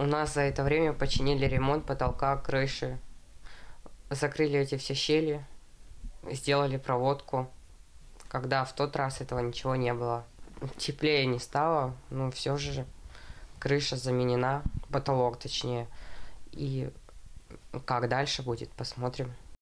У нас за это время починили ремонт потолка, крыши, закрыли эти все щели, сделали проводку, когда в тот раз этого ничего не было. Теплее не стало, но все же крыша заменена, потолок точнее. И как дальше будет, посмотрим.